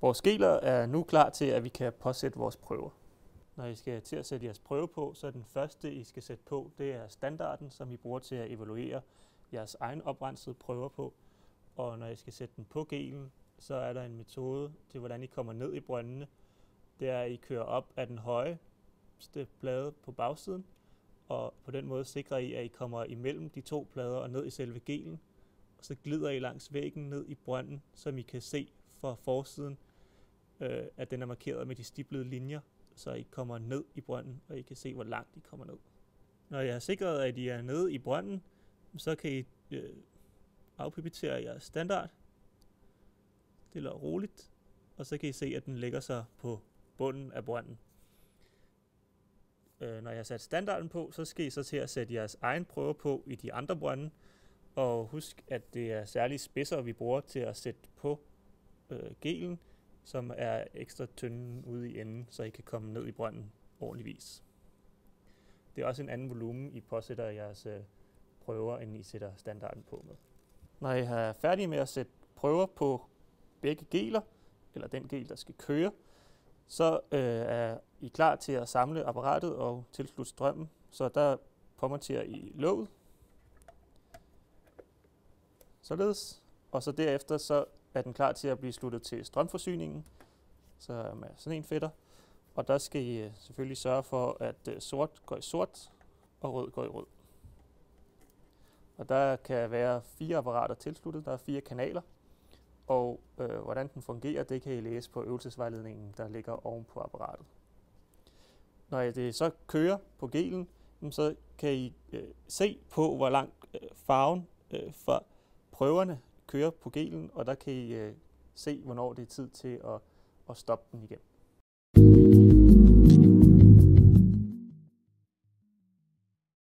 Vores geler er nu klar til, at vi kan påsætte vores prøver. Når I skal til at sætte jeres prøve på, så er den første, I skal sætte på, det er standarden, som I bruger til at evaluere jeres egen oprensede prøver på. Og når I skal sætte den på gelen, så er der en metode til, hvordan I kommer ned i brøndene. Det er, at I kører op af den højeste plade på bagsiden, og på den måde sikrer I, at I kommer imellem de to plader og ned i selve gelen. Og så glider I langs væggen ned i brønden, som I kan se fra forsiden, øh, at den er markeret med de stiplede linjer, så I kommer ned i brønden, og I kan se, hvor langt I kommer ned. Når jeg har sikret, at I er nede i brønden, så kan I øh, afpipetere jeres standard, stille og roligt, og så kan I se, at den lægger sig på bunden af brønden. Øh, når jeg har sat standarden på, så skal I så til at sætte jeres egen prøve på i de andre brønde, og husk, at det er særlige spidser, vi bruger til at sætte på øh, gelen, som er ekstra tynde ude i enden, så I kan komme ned i brønden ordentligvis. Det er også en anden volumen, I påsætter jeres øh, prøver, end I sætter standarden på med. Når I er færdige med at sætte prøver på begge geler, eller den gel, der skal køre, så øh, er I klar til at samle apparatet og tilslutte strømmen. Så der påmonterer I låget, således, og så derefter så er den klar til at blive sluttet til strømforsyningen, så med sådan en fætter. Og der skal I øh, selvfølgelig sørge for, at øh, sort går i sort, og rød går i rød. Og der kan være fire apparater tilsluttet, der er fire kanaler, og øh, hvordan den fungerer, det kan I læse på øvelsesvejledningen, der ligger oven på apparatet. Når det så kører på gelen, så kan I øh, se på, hvor lang øh, farven øh, fra prøverne kører på gelen, og der kan I øh, se, hvornår det er tid til at, at stoppe den igen.